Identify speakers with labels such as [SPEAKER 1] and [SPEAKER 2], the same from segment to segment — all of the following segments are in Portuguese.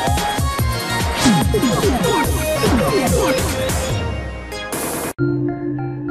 [SPEAKER 1] Thank hum. you.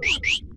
[SPEAKER 1] Psst, psst.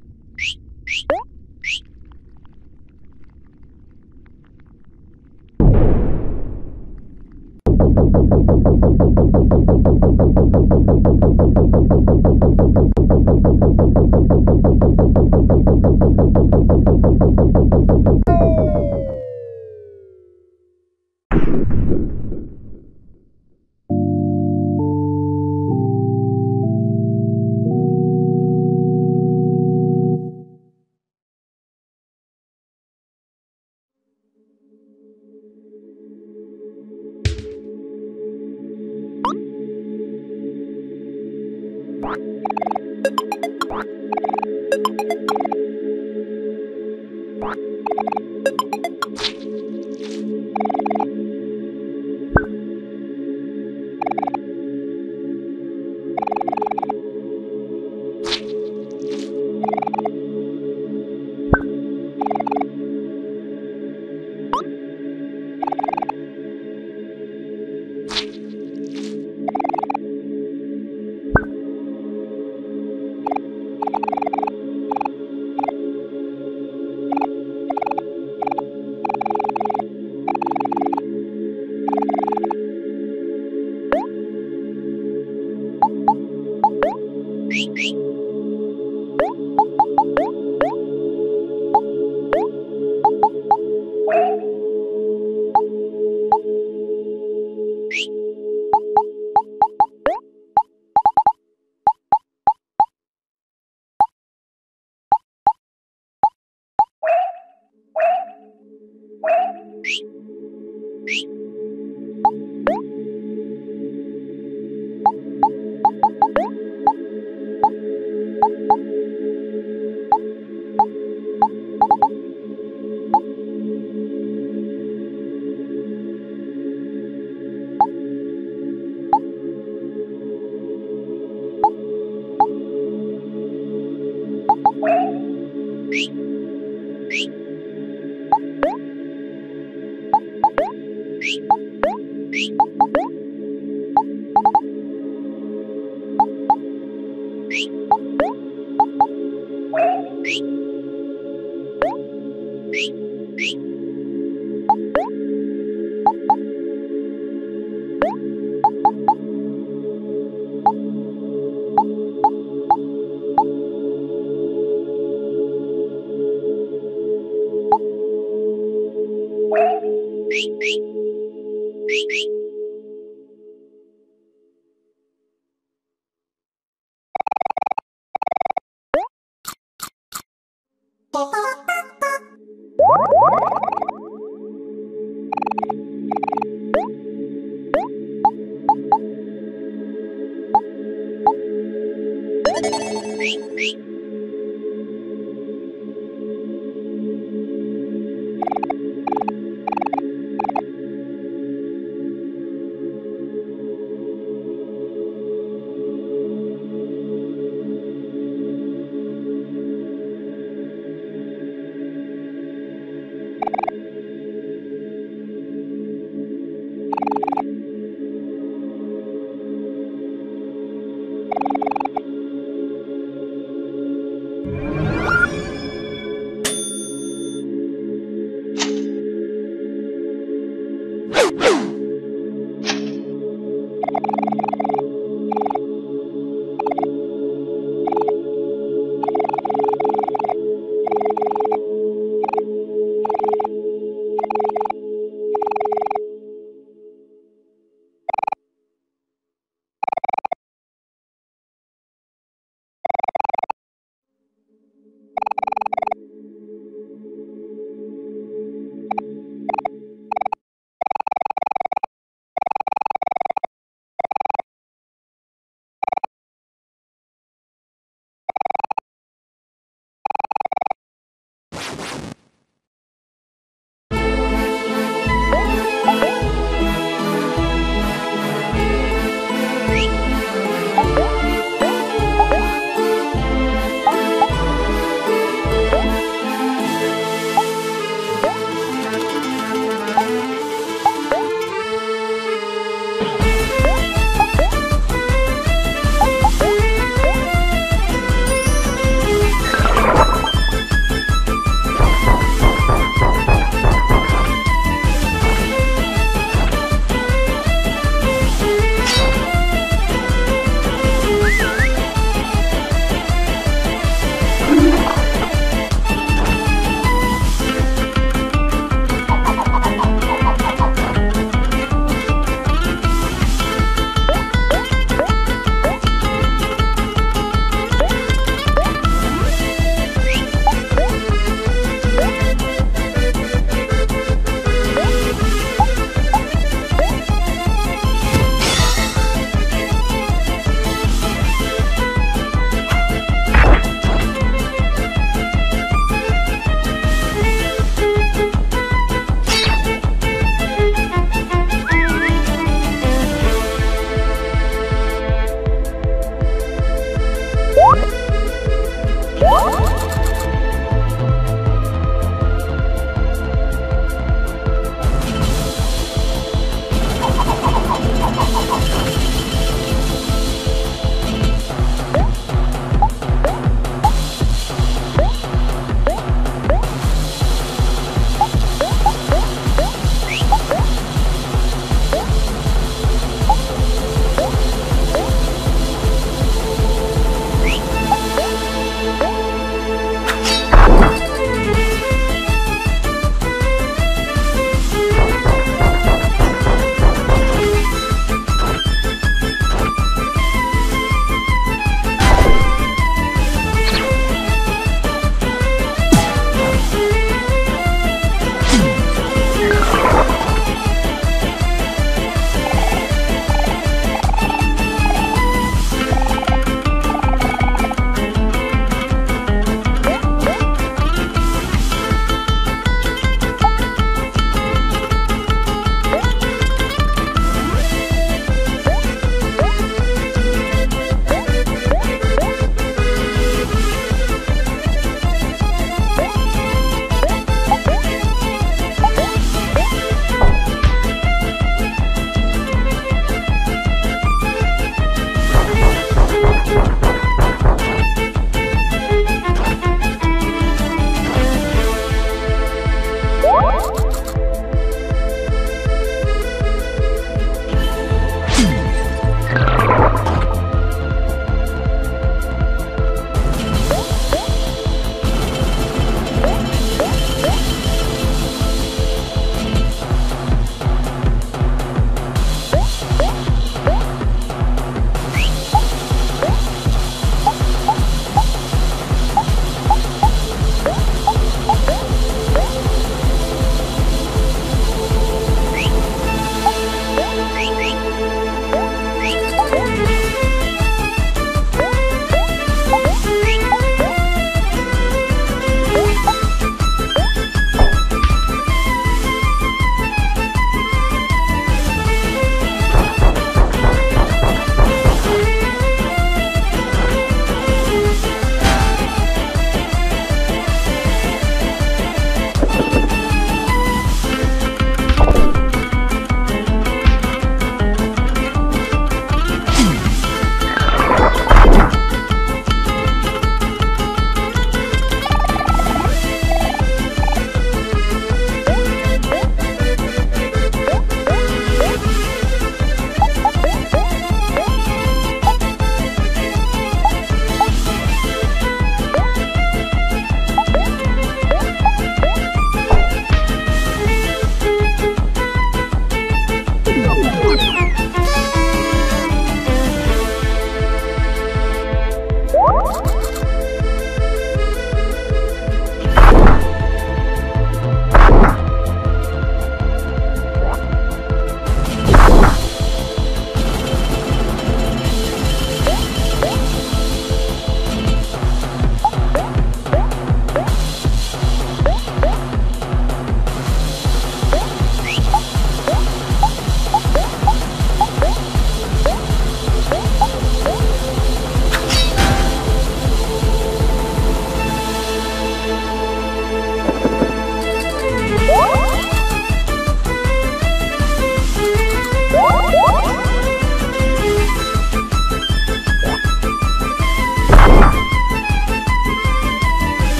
[SPEAKER 1] Thank you.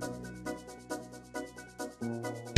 [SPEAKER 1] Thank you.